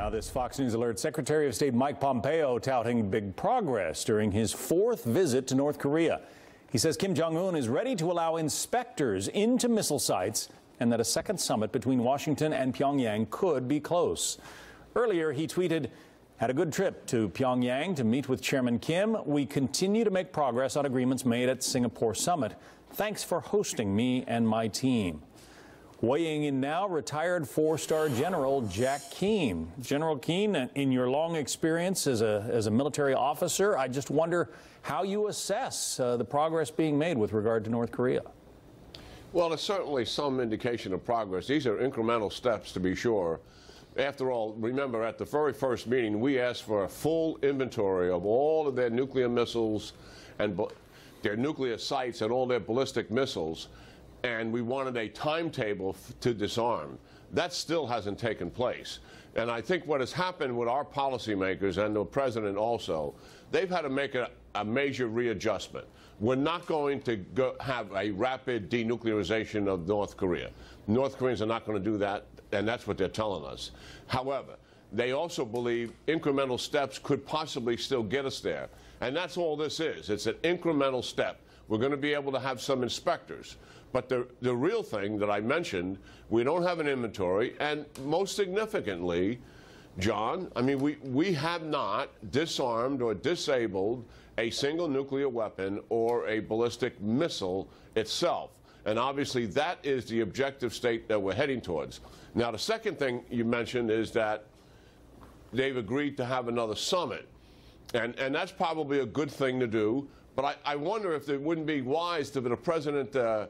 Now, this Fox News Alert Secretary of State Mike Pompeo touting big progress during his fourth visit to North Korea. He says Kim Jong un is ready to allow inspectors into missile sites and that a second summit between Washington and Pyongyang could be close. Earlier, he tweeted, had a good trip to Pyongyang to meet with Chairman Kim. We continue to make progress on agreements made at Singapore summit. Thanks for hosting me and my team. Weighing in now, retired four-star General Jack Keane. General Keane, in your long experience as a, as a military officer, I just wonder how you assess uh, the progress being made with regard to North Korea. Well, it's certainly some indication of progress. These are incremental steps, to be sure. After all, remember, at the very first meeting, we asked for a full inventory of all of their nuclear missiles and their nuclear sites and all their ballistic missiles and we wanted a timetable to disarm. That still hasn't taken place. And I think what has happened with our policymakers and the president also, they've had to make a, a major readjustment. We're not going to go have a rapid denuclearization of North Korea. North Koreans are not going to do that, and that's what they're telling us. However, they also believe incremental steps could possibly still get us there. And that's all this is. It's an incremental step. We're going to be able to have some inspectors. But the, the real thing that I mentioned, we don't have an inventory, and most significantly, John, I mean, we, we have not disarmed or disabled a single nuclear weapon or a ballistic missile itself. And obviously, that is the objective state that we're heading towards. Now, the second thing you mentioned is that they've agreed to have another summit. And, and that's probably a good thing to do. But I, I wonder if it wouldn't be wise for the president uh,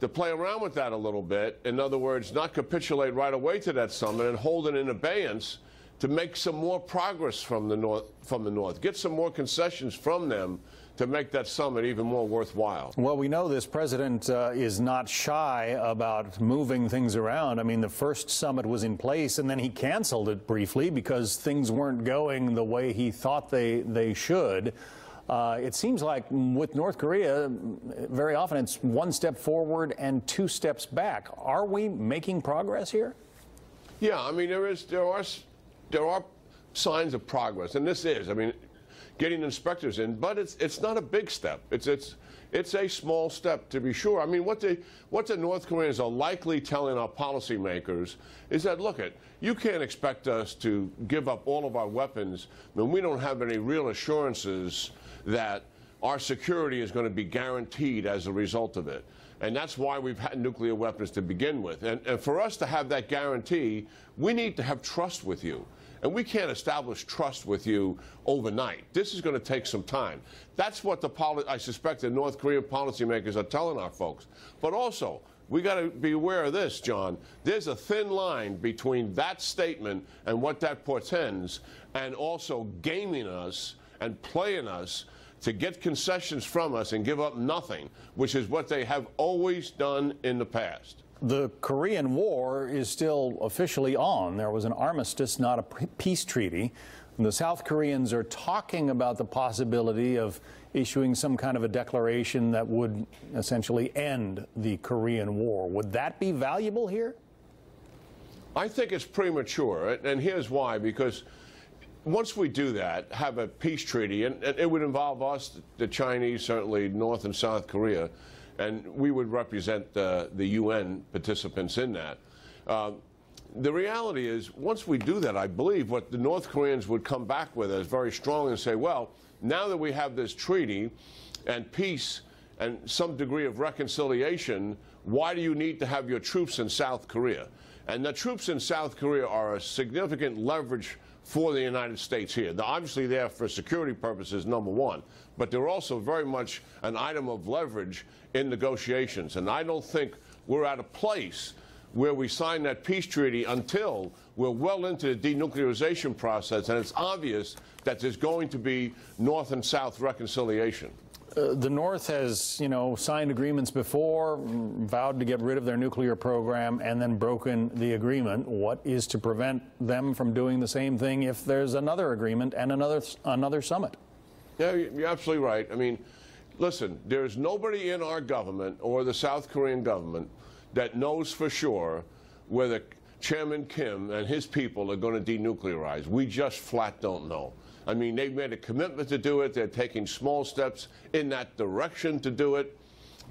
to play around with that a little bit. In other words, not capitulate right away to that summit and hold it in abeyance to make some more progress from the north. From the north, get some more concessions from them to make that summit even more worthwhile. Well, we know this president uh, is not shy about moving things around. I mean, the first summit was in place, and then he canceled it briefly because things weren't going the way he thought they they should. Uh, it seems like with North Korea, very often it's one step forward and two steps back. Are we making progress here? Yeah, I mean there is there are there are signs of progress, and this is. I mean, getting inspectors in, but it's it's not a big step. It's it's it's a small step to be sure. I mean, what the what the North Koreans are likely telling our policymakers is that look at you can't expect us to give up all of our weapons when we don't have any real assurances that our security is going to be guaranteed as a result of it. And that's why we've had nuclear weapons to begin with. And, and, for us to have that guarantee, we need to have trust with you. And we can't establish trust with you overnight. This is going to take some time. That's what the I suspect the North Korean policymakers are telling our folks. But also, we got to be aware of this, John. There's a thin line between that statement and what that portends, and also gaming us and playing us to get concessions from us and give up nothing, which is what they have always done in the past. The Korean War is still officially on. There was an armistice, not a peace treaty. The South Koreans are talking about the possibility of issuing some kind of a declaration that would essentially end the Korean War. Would that be valuable here? I think it's premature, and here's why. Because once we do that, have a peace treaty, and, and, it would involve us, the Chinese, certainly North and South Korea, and we would represent uh, the UN participants in that. Uh, the reality is, once we do that, I believe what the North Koreans would come back with is very strong and say, well, now that we have this treaty and peace and some degree of reconciliation, why do you need to have your troops in South Korea? And the troops in South Korea are a significant leverage for the United States here. They're obviously there for security purposes, number one, but they're also very much an item of leverage in negotiations. And I don't think we're at a place where we sign that peace treaty until we're well into the denuclearization process and it's obvious that there's going to be North and South reconciliation. Uh, the North has, you know, signed agreements before, vowed to get rid of their nuclear program, and then broken the agreement. What is to prevent them from doing the same thing if there's another agreement and another another summit? Yeah, you're absolutely right. I mean, listen, there's nobody in our government or the South Korean government that knows for sure whether Chairman Kim and his people are going to denuclearize. We just flat don't know. I mean, they've made a commitment to do it. They're taking small steps in that direction to do it,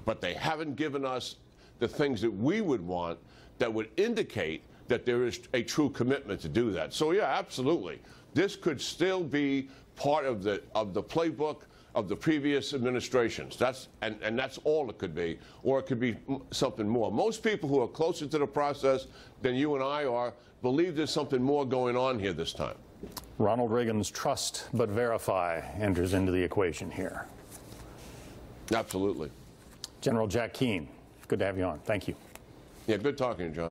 but they haven't given us the things that we would want that would indicate that there is a true commitment to do that. So, yeah, absolutely. This could still be part of the, of the playbook of the previous administrations. That's, and, and that's all it could be, or it could be something more. Most people who are closer to the process than you and I are believe there's something more going on here this time. Ronald Reagan's trust but verify enters into the equation here. Absolutely. General Jack Keane, good to have you on. Thank you. Yeah, good talking to you, John.